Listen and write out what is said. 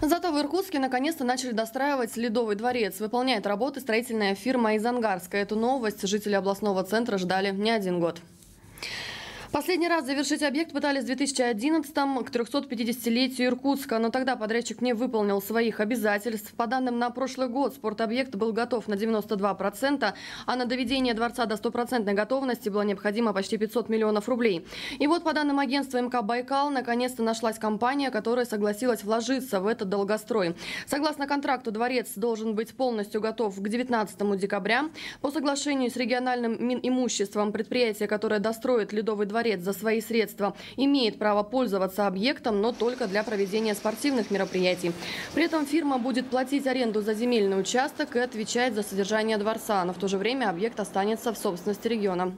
Зато в Иркутске наконец-то начали достраивать Ледовый дворец. Выполняет работы строительная фирма из Ангарска. Эту новость жители областного центра ждали не один год. Последний раз завершить объект пытались в 2011-м к 350-летию Иркутска, но тогда подрядчик не выполнил своих обязательств. По данным на прошлый год, спортобъект был готов на 92%, а на доведение дворца до стопроцентной готовности было необходимо почти 500 миллионов рублей. И вот по данным агентства МК «Байкал», наконец-то нашлась компания, которая согласилась вложиться в этот долгострой. Согласно контракту, дворец должен быть полностью готов к 19 декабря. По соглашению с региональным Минимуществом предприятие, которое достроит Ледовый дворец, дворец за свои средства имеет право пользоваться объектом, но только для проведения спортивных мероприятий. При этом фирма будет платить аренду за земельный участок и отвечать за содержание дворца, но в то же время объект останется в собственности региона.